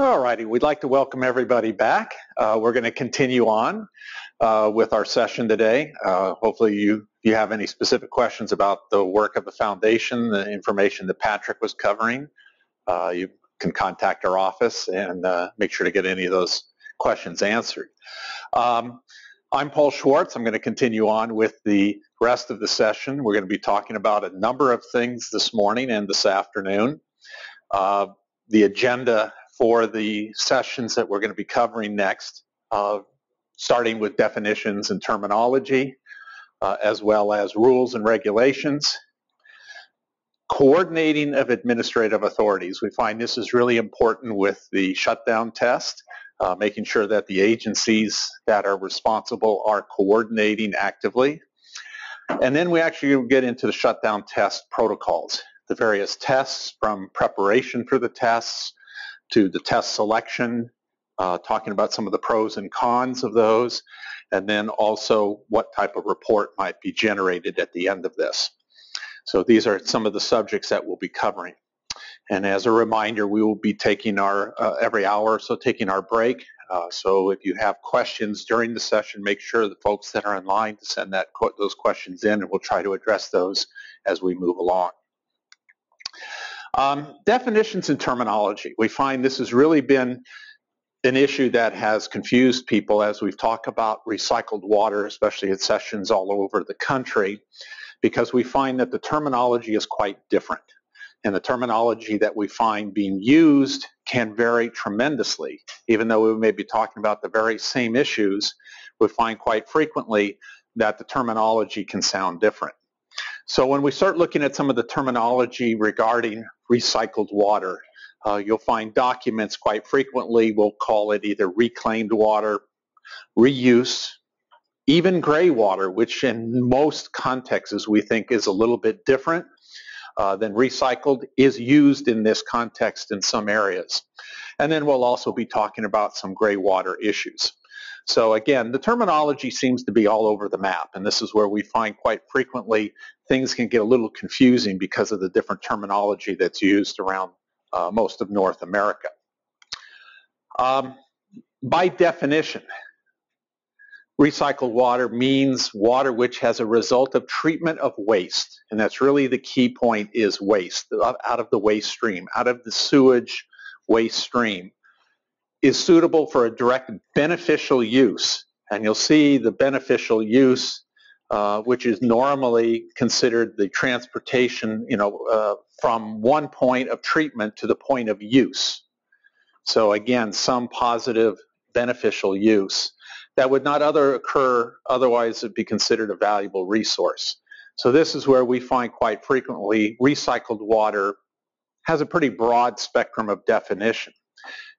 All righty, we'd like to welcome everybody back. Uh, we're going to continue on uh, with our session today. Uh, hopefully you, you have any specific questions about the work of the foundation, the information that Patrick was covering. Uh, you can contact our office and uh, make sure to get any of those questions answered. Um, I'm Paul Schwartz. I'm going to continue on with the rest of the session. We're going to be talking about a number of things this morning and this afternoon. Uh, the agenda for the sessions that we're going to be covering next, uh, starting with definitions and terminology, uh, as well as rules and regulations. Coordinating of administrative authorities. We find this is really important with the shutdown test, uh, making sure that the agencies that are responsible are coordinating actively. And then we actually get into the shutdown test protocols, the various tests from preparation for the tests, to the test selection, uh, talking about some of the pros and cons of those, and then also what type of report might be generated at the end of this. So these are some of the subjects that we'll be covering. And as a reminder, we will be taking our, uh, every hour so taking our break. Uh, so if you have questions during the session, make sure the folks that are in line to send that those questions in and we'll try to address those as we move along. Um, definitions and terminology. We find this has really been an issue that has confused people as we've talked about recycled water, especially at sessions all over the country, because we find that the terminology is quite different. And the terminology that we find being used can vary tremendously. Even though we may be talking about the very same issues, we find quite frequently that the terminology can sound different. So when we start looking at some of the terminology regarding recycled water, uh, you'll find documents quite frequently will call it either reclaimed water, reuse, even gray water, which in most contexts we think is a little bit different uh, than recycled, is used in this context in some areas. And then we'll also be talking about some gray water issues. So again, the terminology seems to be all over the map, and this is where we find quite frequently things can get a little confusing because of the different terminology that's used around uh, most of North America. Um, by definition, recycled water means water which has a result of treatment of waste, and that's really the key point is waste, out of the waste stream, out of the sewage waste stream is suitable for a direct beneficial use. And you'll see the beneficial use, uh, which is normally considered the transportation, you know, uh, from one point of treatment to the point of use. So again, some positive beneficial use that would not other occur otherwise would be considered a valuable resource. So this is where we find quite frequently recycled water has a pretty broad spectrum of definition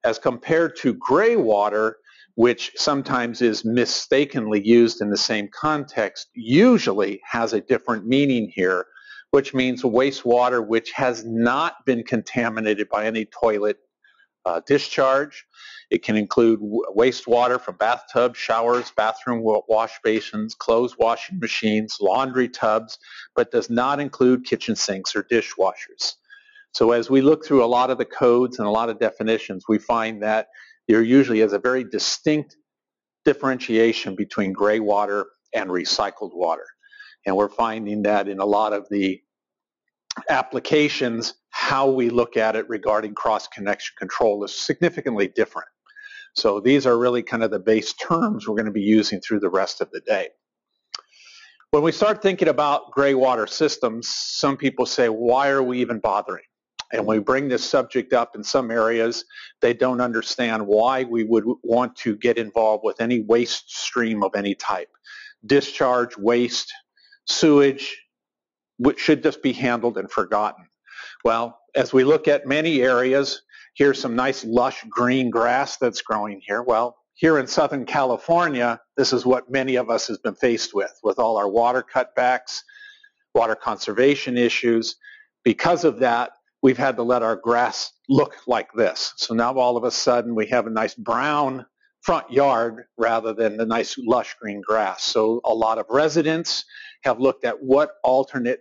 as compared to gray water, which sometimes is mistakenly used in the same context, usually has a different meaning here, which means wastewater which has not been contaminated by any toilet uh, discharge. It can include wastewater from bathtubs, showers, bathroom wash basins, clothes washing machines, laundry tubs, but does not include kitchen sinks or dishwashers. So as we look through a lot of the codes and a lot of definitions, we find that there usually is a very distinct differentiation between gray water and recycled water. And we're finding that in a lot of the applications, how we look at it regarding cross-connection control is significantly different. So these are really kind of the base terms we're going to be using through the rest of the day. When we start thinking about gray water systems, some people say, why are we even bothering? And we bring this subject up in some areas, they don't understand why we would want to get involved with any waste stream of any type. Discharge, waste, sewage, which should just be handled and forgotten. Well, as we look at many areas, here's some nice lush green grass that's growing here. Well, here in Southern California, this is what many of us has been faced with, with all our water cutbacks, water conservation issues. Because of that, we've had to let our grass look like this. So now all of a sudden we have a nice brown front yard rather than the nice lush green grass. So a lot of residents have looked at what alternate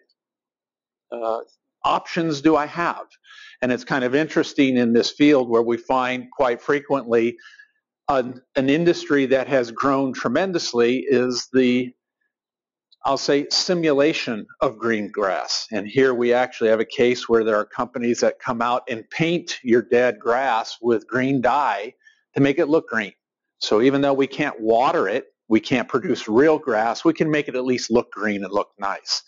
uh, options do I have? And it's kind of interesting in this field where we find quite frequently an, an industry that has grown tremendously is the I'll say simulation of green grass. And here we actually have a case where there are companies that come out and paint your dead grass with green dye to make it look green. So even though we can't water it, we can't produce real grass, we can make it at least look green and look nice.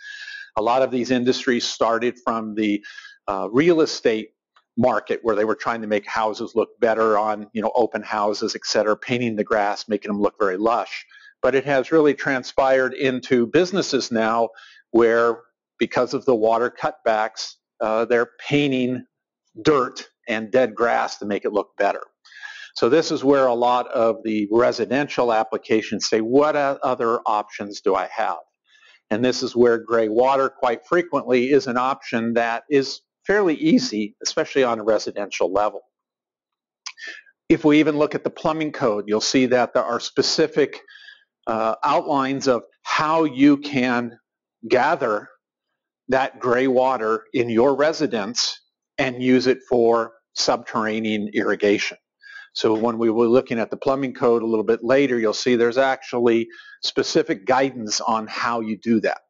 A lot of these industries started from the uh, real estate market where they were trying to make houses look better on, you know, open houses, et cetera, painting the grass, making them look very lush but it has really transpired into businesses now where because of the water cutbacks, uh, they're painting dirt and dead grass to make it look better. So this is where a lot of the residential applications say, what other options do I have? And this is where gray water quite frequently is an option that is fairly easy, especially on a residential level. If we even look at the plumbing code, you'll see that there are specific uh, outlines of how you can gather that gray water in your residence and use it for subterranean irrigation. So when we were looking at the plumbing code a little bit later, you'll see there's actually specific guidance on how you do that.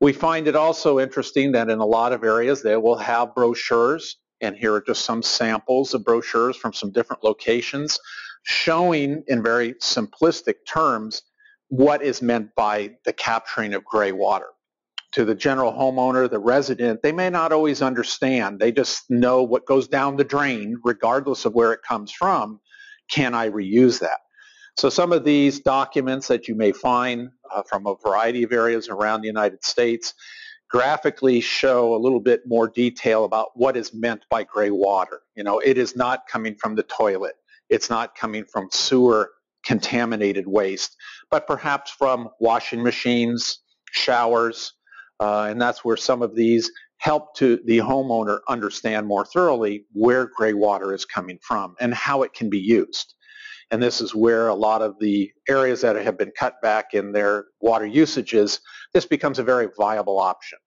We find it also interesting that in a lot of areas they will have brochures, and here are just some samples of brochures from some different locations showing in very simplistic terms what is meant by the capturing of gray water. To the general homeowner, the resident, they may not always understand. They just know what goes down the drain, regardless of where it comes from. Can I reuse that? So some of these documents that you may find uh, from a variety of areas around the United States graphically show a little bit more detail about what is meant by gray water. You know, it is not coming from the toilet. It's not coming from sewer contaminated waste, but perhaps from washing machines, showers, uh, and that's where some of these help to the homeowner understand more thoroughly where gray water is coming from and how it can be used. And this is where a lot of the areas that have been cut back in their water usages, this becomes a very viable option.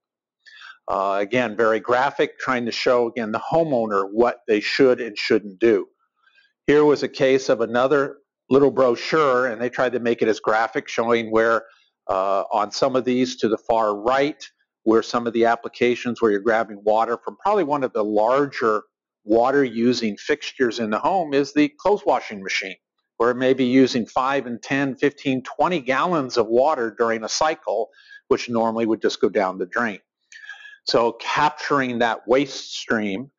Uh, again, very graphic, trying to show, again, the homeowner what they should and shouldn't do. Here was a case of another little brochure, and they tried to make it as graphic, showing where uh, on some of these to the far right, where some of the applications where you're grabbing water from probably one of the larger water using fixtures in the home is the clothes washing machine, where it may be using 5 and 10, 15, 20 gallons of water during a cycle, which normally would just go down the drain. So capturing that waste stream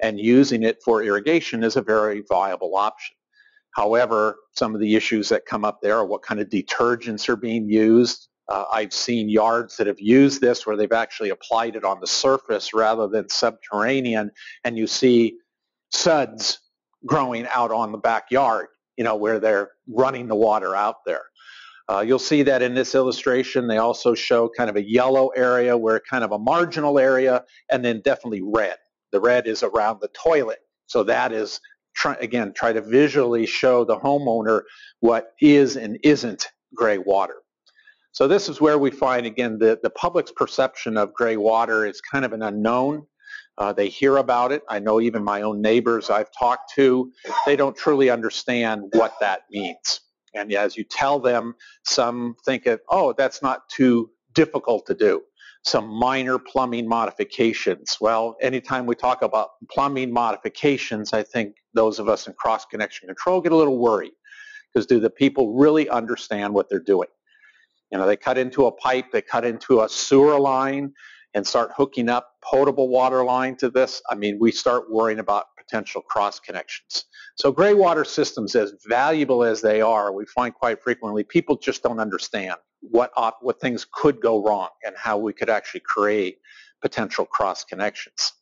and using it for irrigation is a very viable option. However, some of the issues that come up there are what kind of detergents are being used. Uh, I've seen yards that have used this where they've actually applied it on the surface rather than subterranean, and you see suds growing out on the backyard, you know, where they're running the water out there. Uh, you'll see that in this illustration, they also show kind of a yellow area where kind of a marginal area, and then definitely red. The red is around the toilet. So that is try, again, try to visually show the homeowner what is and isn't gray water. So this is where we find, again, the, the public's perception of gray water is kind of an unknown. Uh, they hear about it. I know even my own neighbors I've talked to, they don't truly understand what that means. And as you tell them, some think, of, oh, that's not too difficult to do some minor plumbing modifications. Well, anytime we talk about plumbing modifications, I think those of us in cross-connection control get a little worried because do the people really understand what they're doing? You know, they cut into a pipe, they cut into a sewer line and start hooking up potable water line to this. I mean, we start worrying about potential cross connections. So gray water systems, as valuable as they are, we find quite frequently people just don't understand what, op- what things could go wrong and how we could actually create potential cross connections.